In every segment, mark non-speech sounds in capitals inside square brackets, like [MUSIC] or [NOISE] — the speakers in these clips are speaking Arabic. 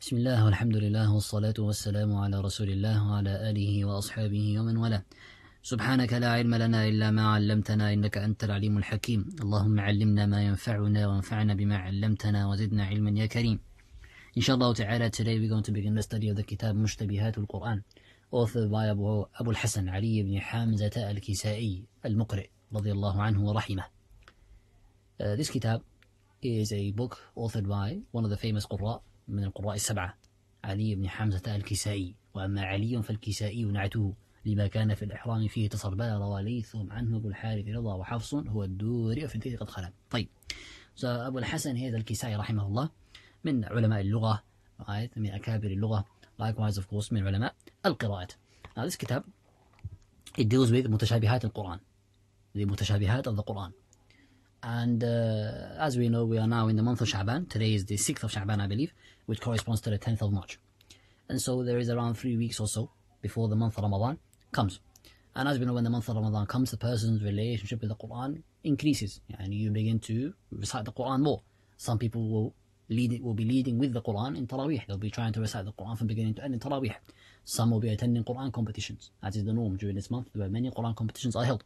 بسم الله والحمد لله والصلاة والسلام على رسول الله وعلى آله وأصحابه ومن والاه سبحانك لا علم لنا إلا ما علمتنا إنك أنت العليم الحكيم اللهم علمنا ما ينفعنا وانفعنا بما علمتنا وزدنا علما يا كريم إن شاء الله تعالى today we're going to begin the study of the كتاب مشتبهات القرآن authored by أبو, أبو الحسن علي بن حامزة الكسائي المقرئ رضي الله عنه ورحمه uh, This كتاب is a book authored by one of the famous قراء من القراء السبعة علي بن حمزة الكسائي. وأما علي فالكسائي نعته لما كان في الإحرام فيه تصربال وليثهم عنه أبو الحارث رضا وحفص هو الدوري في الذكر قد خلا طيب أبو الحسن هذا الكسائي رحمه الله من علماء اللغة right? من أكابر اللغة. Likewise of course من علماء القراءات. Now this كتاب it deals with متشابهات القرآن. the متشابهات of the Quran and uh, as we know we are now in the month of Shaban today is the 6th of Shaban I believe which corresponds to the 10th of March. And so there is around three weeks or so before the month of Ramadan comes. And as we know, when the month of Ramadan comes, the person's relationship with the Quran increases. And you begin to recite the Quran more. Some people will lead will be leading with the Quran in Taraweeh. They'll be trying to recite the Quran from beginning to end in Taraweeh. Some will be attending Quran competitions, as is the norm during this month, where many Quran competitions are held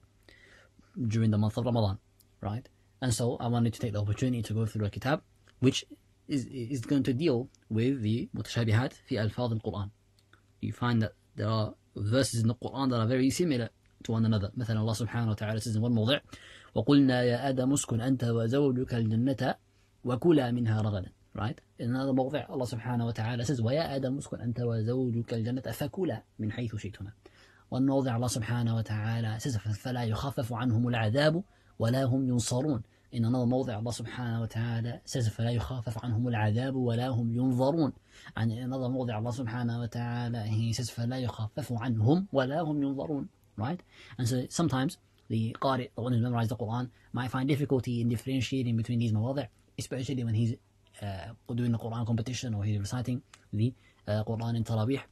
during the month of Ramadan, right? And so I wanted to take the opportunity to go through a kitab, which is, is going to deal with the mutashabihat fi alfaz al-Quran. You find that there are verses in the Quran that are very similar to one another. مثلا Allah subhanahu wa ta'ala says in one موضع وقلنا يا آدم اسكن أنت وزوجك الجنة وكلا منها رغدا right in another موضع subhanahu wa ta'ala says ويا آدم اسكن أنت وزوجك الجنة فكلا من حيث شئتما والموضع الله سبحانه وتعالى says فلا يخفف عنهم العذاب ولا هم ينصرون إن another موضع الله سبحانه وتعالى says فلا يخافف عنهم العذاب ولا هم ينظرون عن another موضع الله سبحانه وتعالى he says فلا يخفف عنهم ولا هم ينظرون right and so sometimes the qari the one who memorized the Quran might find difficulty in differentiating between these مواضع especially when he's uh, doing the Quran competition or he's reciting the uh, Quran in Taraweeh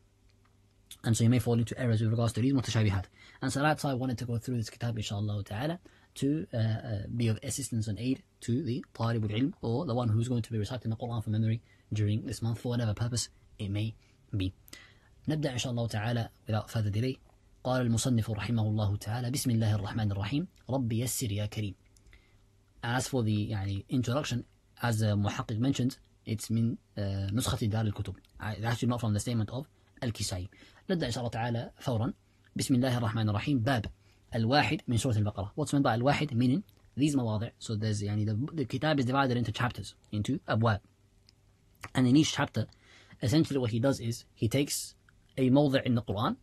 and so you may fall into errors with regards to these mutashabihat and so that's why I wanted to go through this kitab inshallah ta'ala to uh, uh, be of assistance and aid to the talib al-ilm or the one who's going to be reciting the Quran from memory during this month for whatever purpose it may be. نبدأ إن شاء الله تعالى without further delay قال المصنف رحمه الله تعالى بسم الله الرحمن الرحيم رب يسر يا كريم As for the يعني introduction as the محقق mentioned it's من uh, نسخة دار الكتب actually not from the statement of الكسائي نبدأ إن شاء الله تعالى فورا بسم الله الرحمن الرحيم باب الواحد من سورة البقرة what's meant by الواحد meaning these مواضع so there's يعني the, the kitab is divided into chapters into أبواب and in each chapter essentially what he does is he takes a موضع in the Quran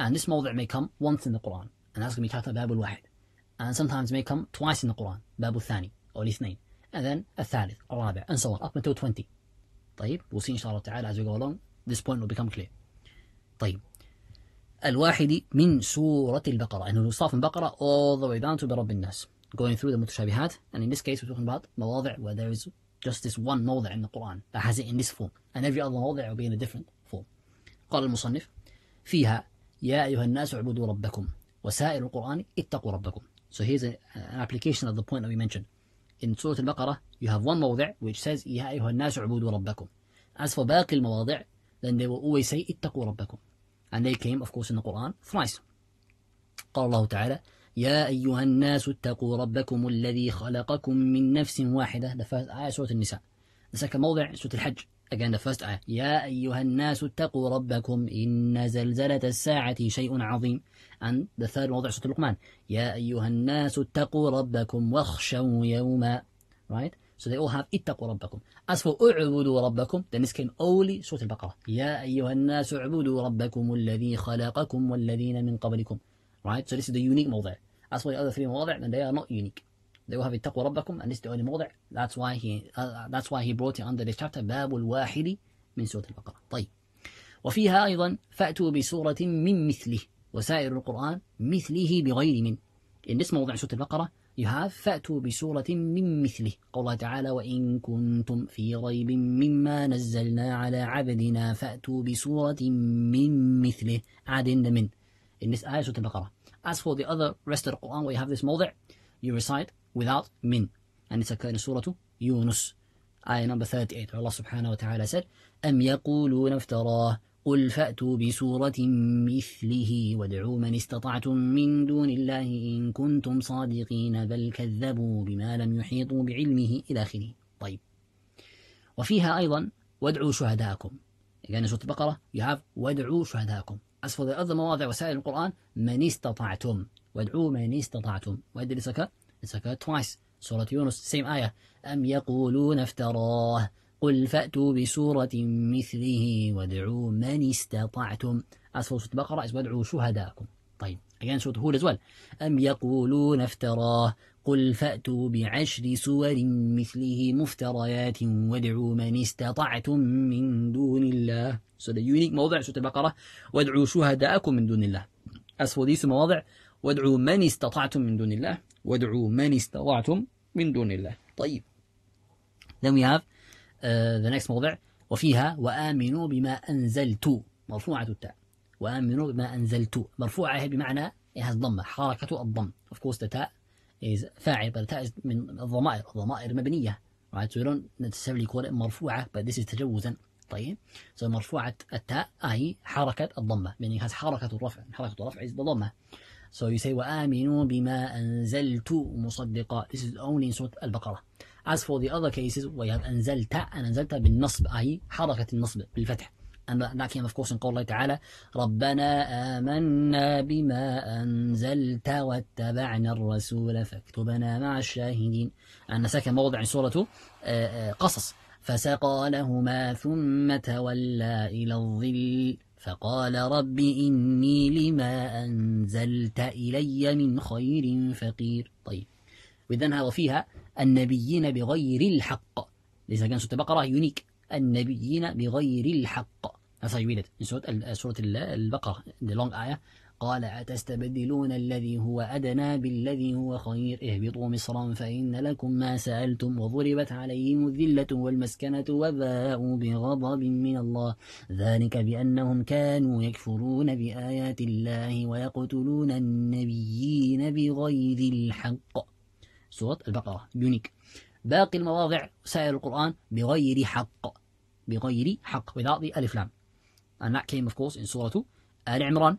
and this موضع may come once in the Quran and that's going to be called باب الواحد and sometimes may come twice in the Quran باب الثاني or الاثنين and then الثالث الرابع and so on up until 20 طيب we'll see inshallah ta'ala as we go along this point will become clear طيب الواحد من سورة البقرة أنه start from Baqarah all the way down to برب الناس going through the متشابهات and in this case we're talking about مواضع where there is just this one موضع in the Quran that has it in this form and every other موضع will be in a different form قال المصنف فيها يا أيها الناس اعبدوا ربكم وسائر القرآن اتقوا ربكم so here's a, an application of the point that we mentioned in Surah Al-Baqarah you have one موضع which says يا أيها الناس اعبدوا ربكم as for باقي المواضع then they will always say اتقوا ربكم and they came of course in the Quran thrice. قال الله تعالى يا أيها الناس اتقوا ربكم الذي خلقكم من نفس واحدة. The first آية سورة النساء the second موضع سورة الحج again the first آية يا أيها الناس اتقوا ربكم إن زلزلة الساعة شيء عظيم. And the third موضع سورة اللقمان يا أيها الناس اتقوا ربكم واخشوا يوما. Right? So they all have اتقوا ربكم. As for اعبدوا ربكم, then this came only سورة البقرة. يا أيها الناس اعبدوا ربكم الذي خلقكم والذين من قبلكم. Right? So this is the unique موضع. As for the other three مواضع, then they are not unique. They will have اتقوا ربكم and this is the only موضع. That's why he uh, that's why he brought it under this chapter باب الواحد من سورة البقرة. طيب. وفيها أيضا فأتوا بسورة من مثله وسائر القرآن مثله بغير من. In this موضع سورة البقرة have فأتوا بسورة من مثله الله تعالى وإن كنتم في ريب مما نزلنا على عبدنا فأتوا بسورة من مثله the من in this آية سورة البقرة as for the other rest of the Quran where you have this موضع you recite without من and it's occurred in سورة يونس آية number 38 Allah subhanahu wa ta'ala said أم يقولون افتراه قل فأتوا بسورة مثله وادعوا من استطعتم من دون الله إن كنتم صادقين بل كذبوا بما لم يحيطوا بعلمه إلى آخره. طيب. وفيها أيضا وادعوا شهداءكم. يعني سورة البقرة you have وادعوا شهداءكم. As for the other مواضع وسائل القرآن من استطعتم. وادعوا من استطعتم. وادعوا لسكا لسكا twice. سورة يونس same آية. أم يقولون افتراه؟ قل فأتوا بسورة مثله وادعوا من استطعتم. As for سورة البقرة وادعوا شهداءكم. طيب again سورة هود well أم يقولون افتراه؟ قل فأتوا بعشر سور مثله مفتريات وادعوا من استطعتم من دون الله. The unique موضع سورة البقرة وادعوا شهداءكم من دون الله. For these مواضع وادعوا من استطعتم من دون الله. وادعوا من استطعتم من دون الله. طيب Then we have uh, the next موضع. وفيها وآمنوا بما أنزلت. مرفوعة التاء. وآمنوا بما أنزلت. مرفوعة بمعنى it has ضمة حركة الضم. Of course the تاء is فاعل but تاء is من الضمائر. الضمائر مبنية. Right? So you don't necessarily call it مرفوعة but this is تجوزا. طيب. So مرفوعة التاء أي حركة الضمة meaning has حركة الرفع. حركة الرفع is the ضمة so you say وآمنوا بما أنزلت. مصدقا this is only in سورة البقرة as for the other cases we have أنزلت أنزلت بالنصب أي حركة النصب بالفتح. And that came of course in قول الله تعالى ربنا آمنا بما أنزلت واتبعنا الرسول فاكتبنا مع الشاهدين. أن سكن موضع سورة قصص. فسقى لهما ثم تولى إلى الظل. فقال رب إني لما أنزلت إلي من خير فقير. طيب. وإذن وفيها النبيين بغير الحق. ليس كان سورة البقرة يونيك النبيين بغير الحق. Read it. سورة, سورة البقرة. The long آية. قال أتستبدلون الذي هو أدنى بالذي هو خير؟ اهبطوا مصرا فإن لكم ما سألتم وضربت عليهم الذلة والمسكنة وباءوا بغضب من الله. ذلك بأنهم كانوا يكفرون بآيات الله ويقتلون النبيين بغير الحق. سورة البقرة. يونيك باقي المواضع سائر القرآن بغير حق. بغير حق. without the ألف لام. And that came of course in سورة آل عمران.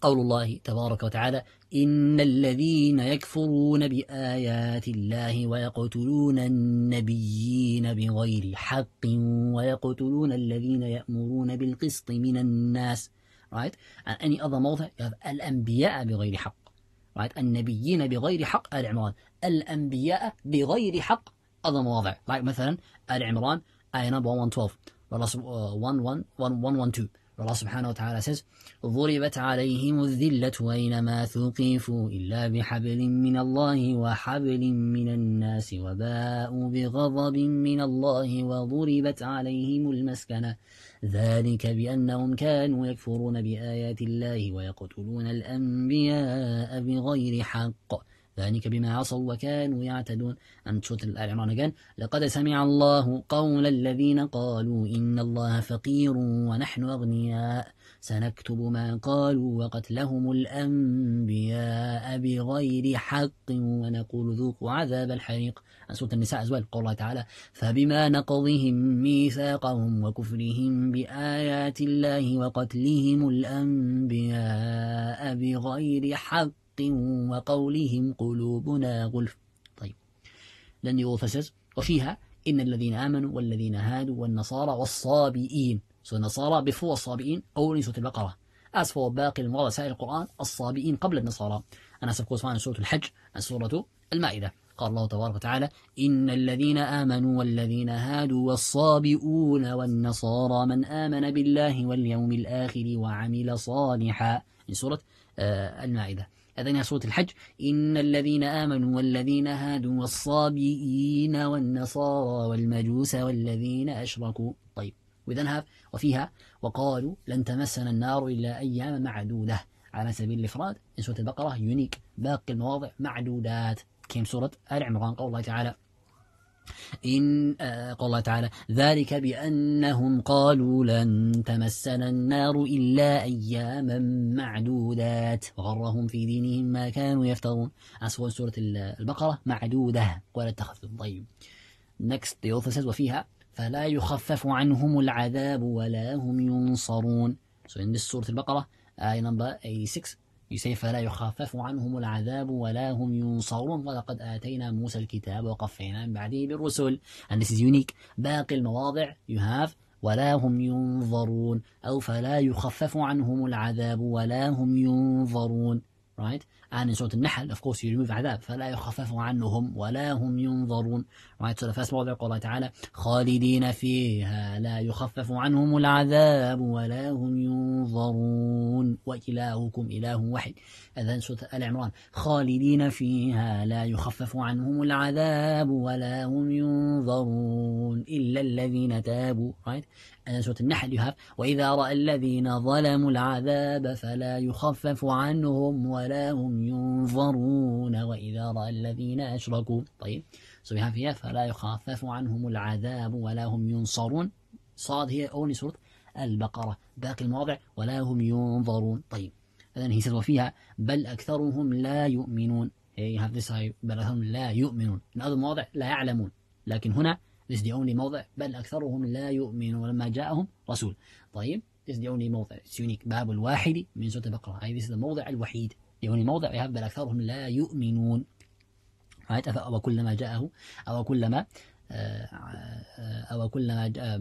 قول الله تبارك وتعالى إن الذين يكفرون بآيات الله ويقتلون النبيين بغير حق ويقتلون الذين يأمرون بالقسط من الناس. Right? And any other موضع you have الأنبياء بغير حق. Right النبيين بغير حق آل عمران. الأنبياء بغير حق other مواضع like مثلا آل عمران آية number 112 112 الله سبحانه وتعالى says ضربت عليهم الذلة أينما ثقفوا إلا بحبل من الله وحبل من الناس وباءوا بغضب من الله وضربت عليهم المسكنة. ذلك بأنهم كانوا يكفرون بآيات الله ويقتلون الأنبياء بغير حق. ذلك بما عصوا وكانوا يعتدون. أن تشوت الآل عمران again. لقد سمع الله قول الذين قالوا إن الله فقير ونحن أغنياء. سنكتب ما قالوا وقتلهم الأنبياء بغير حق ونقول ذوقوا عذاب الحريق. سورة النساء أزوال قول الله تعالى. فبما نقضهم ميثاقهم وكفرهم بآيات الله وقتلهم الأنبياء بغير حق وقولهم قلوبنا غلف. طيب. لن يغفسس وفيها إن الذين آمنوا والذين هادوا والنصارى والصابئين. سو النصارى بفو الصابئين. أول سورة البقرة. As for باقي المواضع سائر القرآن الصابئين قبل النصارى. أنا سبحانه سورة الحج سورة المائدة. قال الله تبارك وتعالى إن الذين آمنوا والذين هادوا والصابئون والنصارى من آمن بالله واليوم الآخر وعمل صالحا. من سورة المائدة. هذين سورة الحج. إن الذين آمنوا والذين هادوا والصابئين والنصارى والمجوس والذين أشركوا. طيب وإذن وفيها وقالوا لن تمسنا النار إلا أيام معدودة. على سبيل الإفراد إن سورة البقرة يونيك باقي المواضع معدودات. كيم سورة آل عمران؟ قول الله تعالى إن آه، قال تعالى ذلك بأنهم قالوا لن تمسنا النار إلا أياما معدودات وغرهم في دينهم ما كانوا يفترون. أسوأ سورة البقرة معدودة. ولا تخفوا طيب next the author says وفيها فلا يخفف عنهم العذاب ولا هم ينصرون. So in this سورة البقرة آية number 86 say فلا يخفف عنهم العذاب ولا هم ينصرون. ولقد آتينا موسى الكتاب وقفينا من بعده بالرسل. And this is unique. باقي المواضع you have ولا هم ينظرون. أو فلا يخفف عنهم العذاب ولا هم ينظرون. Right? In Surah النحل of course you remove عذاب فلا يخفف عنهم ولا هم ينظرون. Right so the first موضع الله تعالى خالدين فيها لا يخفف عنهم العذاب ولا هم ينظرون. وإلهكم إله واحد. أذن سورة العمران خالدين فيها لا يخفف عنهم العذاب ولا هم ينظرون إلا الذين تابوا. Right? And سورة النحل you have وإذا رأى الذين ظلموا العذاب فلا يخفف عنهم ولا هم ينظرون وإذا رأى الذين أشركوا. طيب. have here فلا يخفف عنهم العذاب ولا هم ينصرون. صاد هي only سورة البقرة. باقي المواضع ولا هم ينظرون. طيب. إذن هي وفيها بل أكثرهم لا يؤمنون. Have this بل أكثرهم لا يؤمنون. In other مواضع لا يعلمون. لكن هنا this is the only موضع. بل أكثرهم لا يؤمنون. لما جاءهم رسول. طيب. This is the only موضع. It's unique. باب الواحد من سورة البقرة. هاي this is the موضع الوحيد. Only موضع have بل أكثرهم لا يؤمنون. right أو كلما جاءه أو كلما أو كلما جاء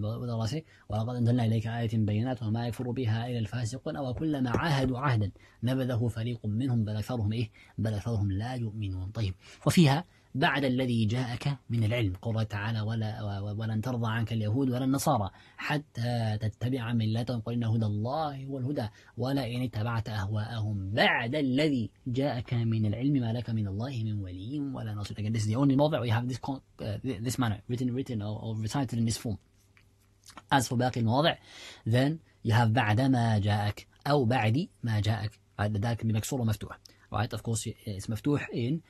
ولقد أنزلنا إليك آية بينات وما يكفر بها إلى الفاسقون أو كلما عاهدوا عهدا نبذه فريق منهم بل أكثرهم إيه؟ بل أكثرهم لا يؤمنون. طيب وفيها بعد الذي جاءك من العلم. قال تعالى ولا ولن ترضى عنك اليهود ولا النصارى حتى تتبع ملتهم. قل إن هدى الله هو الهدى. ولئن اتبعت أهواءهم بعد الذي جاءك من العلم ما لك من الله من ولي ولا نصير. Again this is the only موضع we have this, uh, this manner written written or, or recited in this form. As for باقي المواضع then you have بعد ما جاءك أو بعد ما جاءك. ذلك بمكسور ومفتوح. Right? Of course it's مفتوح in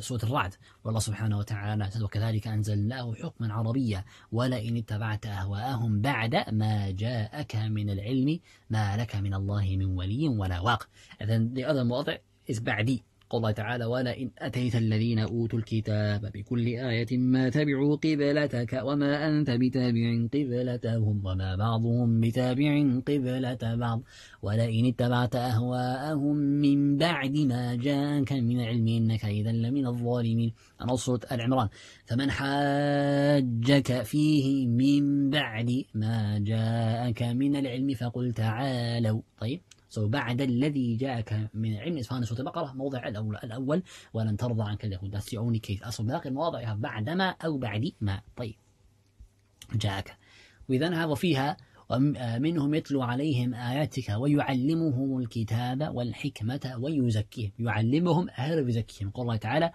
سورة الرعد. والله سبحانه وتعالى وكذلك أنزلناه حكما عربيا ولئن اتبعت أهواءهم بعد ما جاءك من العلم ما لك من الله من ولي ولا واق. إذن the other موضع is بعدي. قال الله تعالى ولئن أتيت الذين أوتوا الكتاب بكل آية ما تبعوا قبلتك وما أنت بتابع قبلتهم وما بعضهم بتابع قبلة بعض ولئن اتبعت أهواءهم من بعد ما جاءك من علم إنك إذا لمن الظالمين. أنا صورة العمران فمن حاجك فيه من بعد ما جاءك من العلم فقل تعالوا. طيب. بعد الذي جاءك من علم إسفان سورة البقرة موضع الأول, الأول ولن ترضى عنك اليهود. only case أصل باقي المواضع بعدما أو بعد ما. طيب. جاءك. وإذا هذا فيها ومنهم يتلو عليهم آياتك ويعلمهم الكتاب والحكمة ويزكيهم. يعلمهم أهل ويزكيهم قال الله تعالى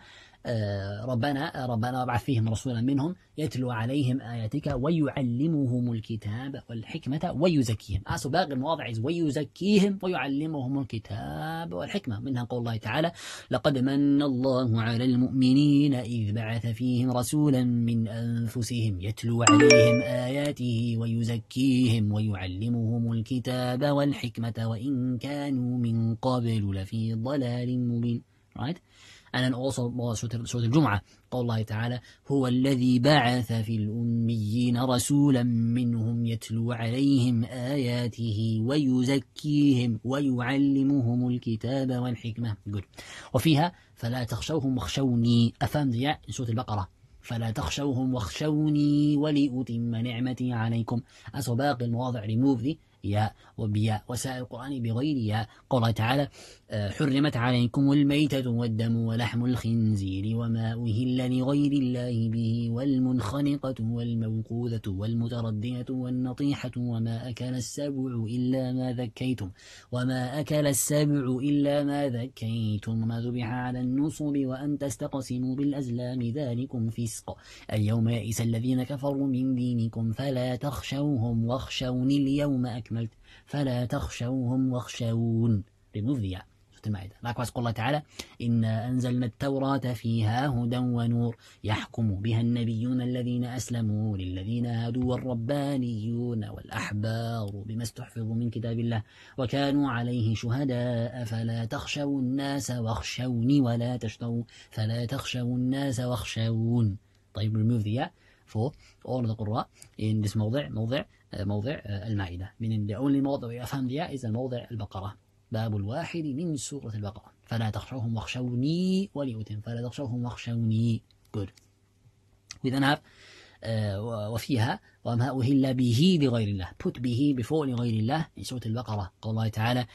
ربنا ربنا وابعث فيهم رسولا منهم يتلو عليهم آياتك ويعلمهم الكتاب والحكمة ويزكيهم. أسو باقي المواضع ويزكيهم ويعلمهم الكتاب والحكمة. منها قول الله تعالى لقد من الله على المؤمنين إذ بعث فيهم رسولا من أنفسهم يتلو عليهم آياته ويزكيهم ويعلمهم الكتاب والحكمة وإن كانوا من قبل لفي ضلال مبين. Right? And also سورة الجمعة قول الله تعالى هو الذي بعث في الأميين رسولا منهم يتلو عليهم آياته ويزكيهم ويعلمهم الكتاب والحكمة. Good. وفيها فلا تخشوهم واخشوني أفهم ذي سورة البقرة. فلا تخشوهم واخشوني ولأتم نعمتي عليكم. أسو باقي المواضع remove ذي ياء وبياء. وسائر القرآن بغير ياء. قال تعالى آه، حرمت عليكم الميتة والدم ولحم الخنزير وما أهل لغير الله به والمنخنقة والموقوذة والمتردية والنطيحة وما أكل السبع إلا ما ذكيتم وما أكل السبع إلا ما ذكيتم وما ذبح على النصب وأن تستقسموا بالأزلام ذلكم فسق اليوم يئس الذين كفروا من دينكم فلا تخشوهم واخشوني اليوم أكملت فلا تخشوهم واخشون remove the المائدة likewise قال الله تعالى إنا أنزلنا التوراة فيها هدى ونور يحكم بها النبيون الذين أسلموا للذين هادوا والربانيون والأحبار بما استحفظوا من كتاب الله وكانوا عليه شهداء. فلا تخشوا الناس واخشوني ولا تشتروا. فلا تخشوا الناس واخشون. طيب remove the for all the Qurra in this موضع موضع موضع المائدة meaning the only موضع we have here is الموضع البقرة. باب الواحد من سورة البقرة. فلا تخشوهم واخشوني وليؤتم فلا تخشوهم واخشوني. Good. We then have وفيها وما أهل به لغير الله. Put به before لغير الله. في سورة البقرة. قال الله تعالى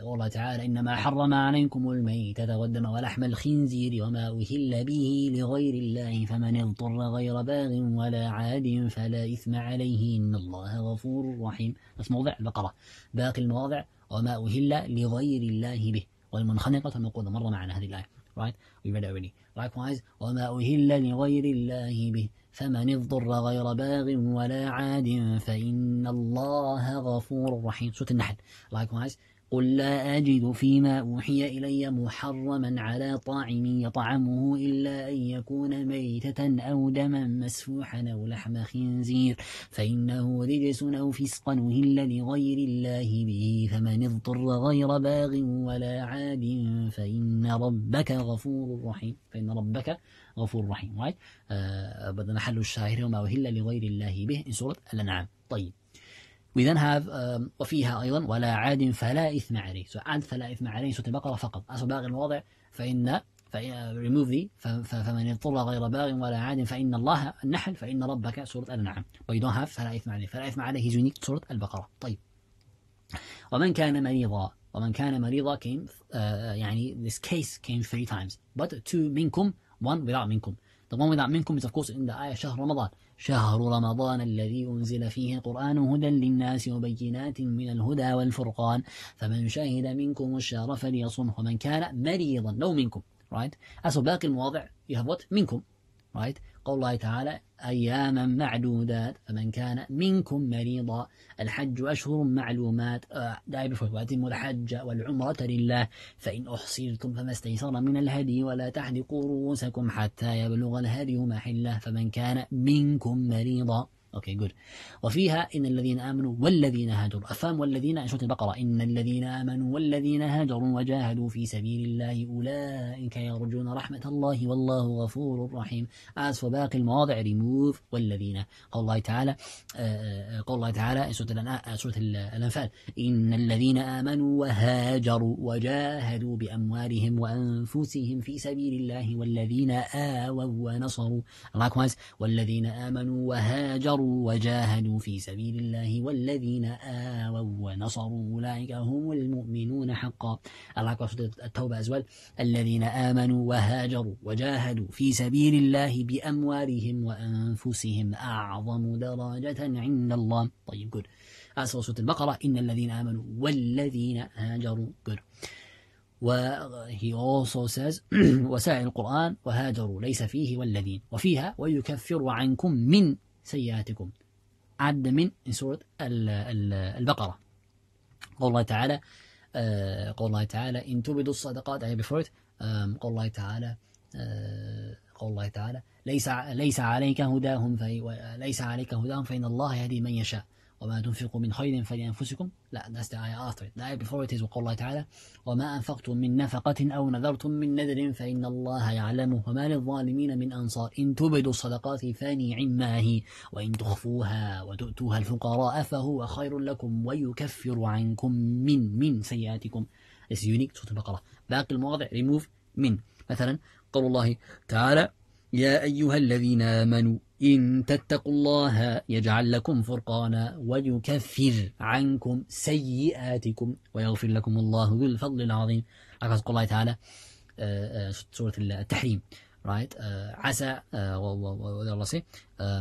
قال الله تعالى إنما حرم عليكم الميتة والدم ولحم الخنزير وما أهل به لغير الله. فمن اضطر غير باغ ولا عاد فلا إثم عليه. إن الله غفور رحيم. بس موضع البقرة. باقي المواضع. وما أهل لغير الله به. والمنخنقة نقول مرة معنا هذه الآية. Right? We read it already. Likewise وما أهل لغير الله به فمن اضطر غير باغ ولا عاد فإن الله غفور رحيم. سورة النحل. Likewise قل لا أجد فيما أوحي إلي محرما على طاعم يطعمه إلا أن يكون ميتة أو دما مسفوحا أو لحم خنزير فإنه رجس أو فسقا أهل لغير الله به فمن اضطر غير باغ ولا عاد فإن ربك غفور رحيم فإن ربك غفور رحيم. Right. uh, بدنا محل الشاهر وما أهل لغير الله به. in سورة الأنعام. طيب. We then have um, وفيها أيضا ولا عاد فلا إثم عليه. So عاد فلا إثم عليه سورة البقرة فقط. أصل باقي المواضع فإن فإن remove the فمن اضطر غير باغ ولا عاد فإن الله النحل فإن ربك سورة الأنعام you don't have فلا إثم عليه. فلا إثم عليه unique سورة البقرة. طيب. ومن كان مريضا ومن كان مريضا came uh, يعني this case came three times. But two منكم one without منكم. The one without منكم is of course in the آية شهر رمضان. شهر رمضان الذي أنزل فيه القرآن هدى للناس وبينات من الهدى والفرقان. فمن شهد منكم الشهر فليصم ومن كان مريضا لو منكم right as باقي المواضع you have what منكم. Right? قول الله تعالى أياما معدودات فمن كان منكم مريضا الحج أشهر معلومات دائما وأتم الحج والعمرة لله فإن أحصرتم فما استيسر من الهدي ولا تحلقوا رؤوسكم حتى يبلغ الهدي محله فمن كان منكم مريضا. okay good وفيها إن الذين آمنوا والذين هاجروا. افهم والذين سورة البقرة. إن الذين آمنوا والذين هاجروا وجاهدوا في سبيل الله أولئك يرجون رحمة الله والله غفور رحيم. از باقي المواضع ريموف والذين. قال الله تعالى قال الله تعالى سورة سورة الأنفال. إن الذين آمنوا وهاجروا وجاهدوا بأموالهم وأنفسهم في سبيل الله والذين آووا ونصروا. Likewise والذين آمنوا وهاجروا صبروا وجاهدوا في سبيل الله والذين آووا ونصروا أولئك هم المؤمنون حقا. الله أكبر التوبة أزوال الذين آمنوا وهاجروا وجاهدوا في سبيل الله بأموالهم وأنفسهم أعظم درجة عند الله. طيب good. أسوأ سورة البقرة. إن الذين آمنوا والذين هاجروا good. و he also says [CLEARS THROAT] وسائل القرآن وهاجروا ليس فيه والذين. وفيها ويكفر عنكم من سيئاتكم. عد من سورة البقرة. قول الله تعالى آه، قول الله تعالى إن تبدوا الصدقات أي before it قول الله تعالى آه، قول الله تعالى ليس ليس عليك هداهم ليس عليك هداهم فإن الله يهدي من يشاء. وما تنفقوا من خير فلأنفسكم. لا after it the ayah before وقال الله تعالى وما أنفقتم من نفقة أو نذرتم من نذر فإن الله يعلمه وما للظالمين من أنصار. إن تبدوا الصدقات فنعما هي وإن تخفوها وتؤتوها الفقراء فهو خير لكم ويكفر عنكم من من سيئاتكم. This is unique سورة البقرة باقي المواضع remove من. مثلا قول الله تعالى يا أيها الذين آمنوا إن تتقوا الله يجعل لكم فرقانا ويكفر عنكم سيئاتكم ويغفر لكم الله ذو الفضل العظيم. قول الله تعالى آه، آه، سورة التحريم right آه، عسى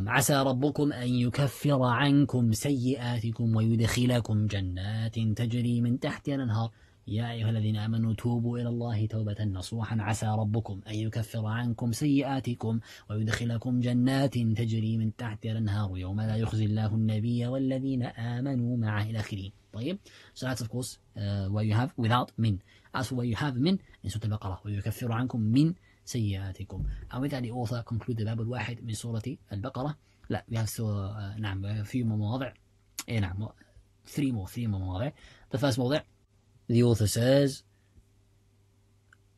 عسى ربكم أن يكفر عنكم سيئاتكم ويدخلكم جنات تجري من تحتها الأنهار. يا أيها الذين آمنوا توبوا إلى الله توبة نصوحا. عسى ربكم أن يكفر عنكم سيئاتكم ويدخلكم جنات تجري من تحت الأنهار يوم لا يخزي الله النبي والذين آمنوا معه إلى آخره. طيب so that's of course uh, where you have without من as where you have من in سورة البقرة ويكفر عنكم من سيئاتكم. And with that the author conclude باب الواحد من سورة البقرة لا we have so uh, نعم في مواضع. إيه نعم three more three more مواضع. The first موضع The author says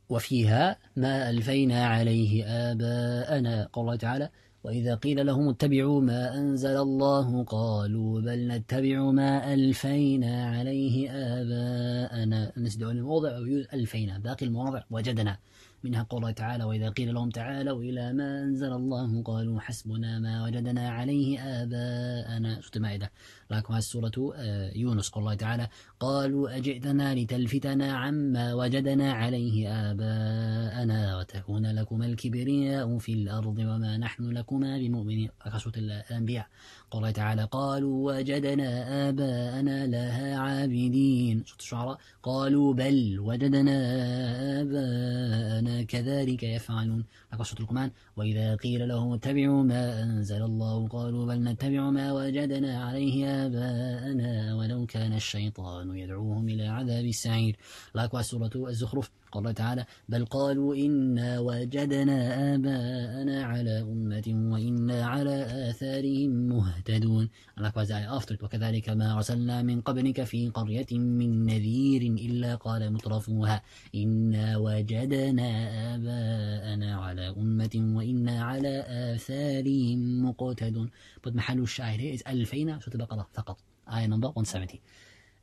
وفيها ما ألفينا عليه آباءنا. قال الله تعالى وإذا قيل لهم اتبعوا ما أنزل الله قالوا بل نتبع ما ألفينا عليه آباءنا. نسد الموضع ألفينا باقي المواضع وجدنا منها. قول تعالى وإذا قيل لهم تعالوا إلى ما أنزل الله قالوا حسبنا ما وجدنا عليه آباءنا. سورة المائدة. لكم السورة آه، يونس قول الله تعالى قالوا أجئتنا لتلفتنا عما وجدنا عليه آباءنا وتكون لكم الكبرياء في الأرض وما نحن لكما بمؤمنين. سورة الأنبياء. قال الله تعالى قالوا وجدنا آباءنا لها عابدين. سورة الشعراء قالوا بل وجدنا آباءنا كذلك يفعلون. لقد سورة القمان وإذا قيل لهم اتبعوا ما أنزل الله قالوا بل نتبع ما وجدنا عليه آباءنا ولو كان الشيطان يدعوهم إلى عذاب السعير لقد سورة الزخرف قال تعالى بل قالوا إنا وجدنا آباءنا على أمة وإنا على آثارهم مهتدون. وكذلك ما أرسلنا من قبلك في قرية من نذير إلا قال مترفوها إنا وجدنا آباءنا على أمة وإنا على آثارهم مقتدون. But محل الشاهد is ألفين سورة البقرة فقط آية نمبر 170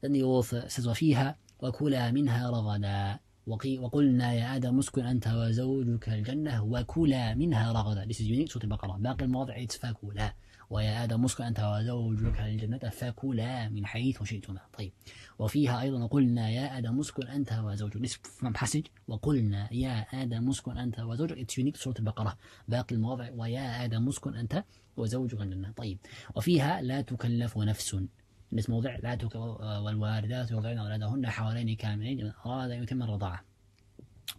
Then the author says وفيها وكلا منها رغدا. وقلنا يا آدم اسكن أنت وزوجك الجنة وكلا منها رغدا. This is unique. سورة البقرة. باقي المواضع فكلا. ويا آدم اسكن أنت وزوجك الجنة فكلا من حيث شئتما. طيب. وفيها أيضا قلنا يا آدم اسكن أنت وزوجك. This from passage. وقلنا يا آدم اسكن أنت وزوجك. It's unique. سورة البقرة. باقي المواضع. ويا آدم اسكن أنت وزوجك الجنة. طيب. وفيها لا تكلف نفس. نفس موضع لا تك... والوالدات يرضعن أولادهن حوالين كاملين من أراد يتم الرضاعة.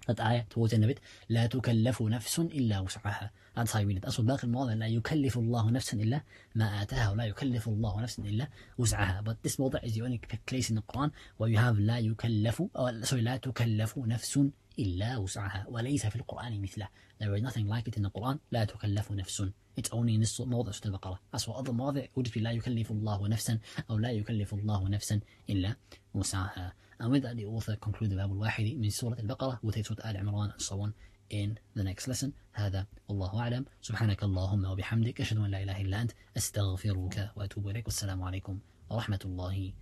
آية towards the لا تكلف نفس إلا وسعها you read it. أصل باقي المواضع لا يكلف الله نفسا إلا ما آتاها ولا يكلف الله نفسا إلا وسعها. But this موضع is the only place in the Quran where you have لا يكلف أو sorry لا تكلف نفس إلا وسعها وليس في القرآن مثله. There is nothing like it in the Quran لا تكلف نفس. It's only in this موضع سورة البقرة. As for other مواضع would be لا يكلف الله نفسا أو لا يكلف الله نفسا إلا وسعها. And with that the author concludes the باب الواحد من سورة البقرة with سورة آل عمران and so on in the next lesson. هذا والله أعلم سبحانك اللهم وبحمدك أشهد أن لا إله إلا أنت أستغفرك وأتوب إليك والسلام عليكم ورحمة الله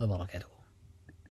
وبركاته